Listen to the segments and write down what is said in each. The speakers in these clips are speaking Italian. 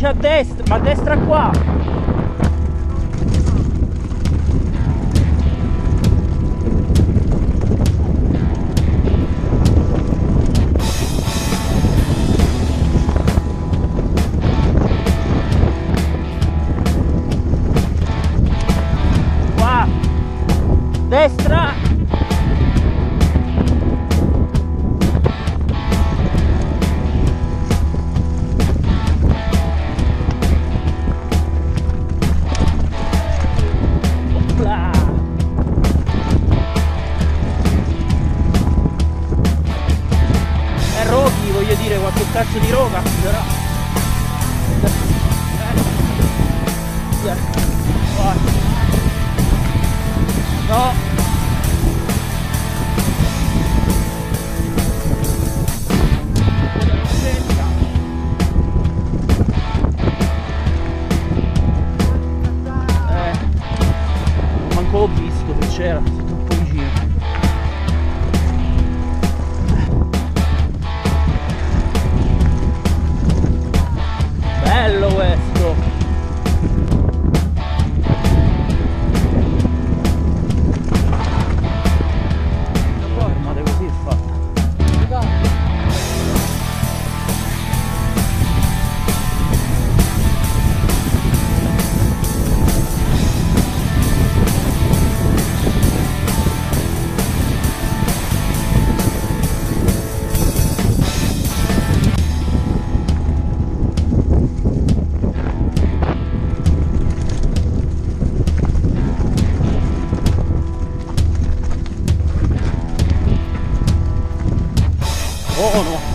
dice a destra, ma a destra qua. Destra. Dire, qualche cazzo di roga, però. Eh. Via. Vai. No. Eh, manco l'ho visto che c'era, Oh, oh no.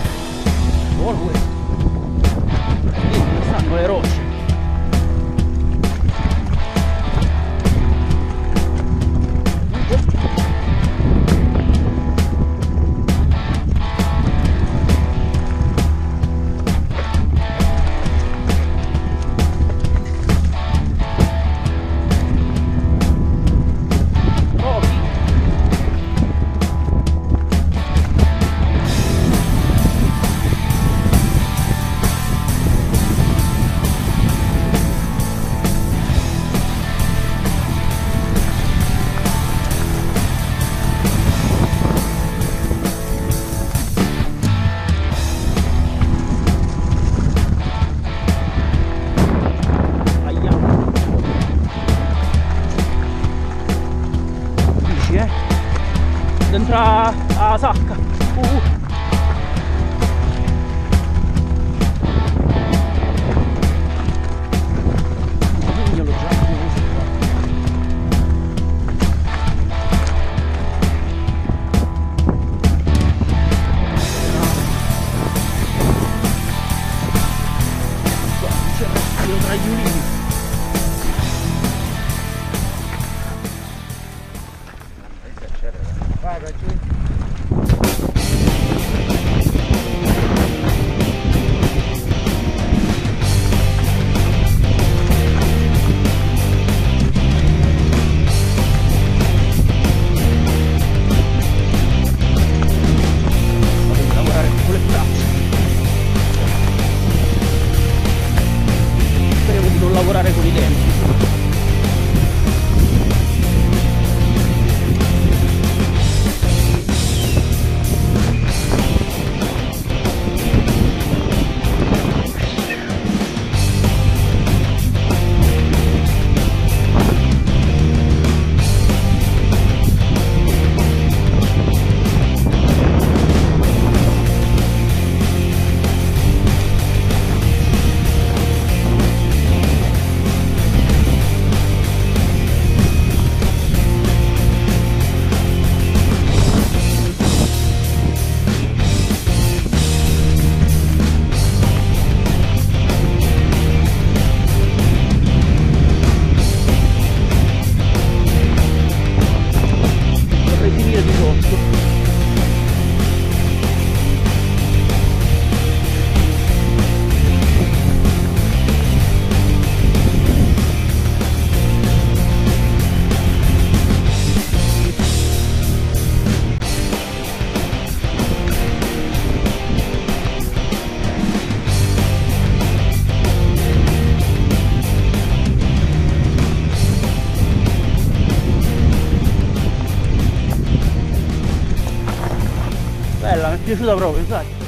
pra Asaka. Uh. Thank you. Thank you. Ela, pierwszy zabrał, tak.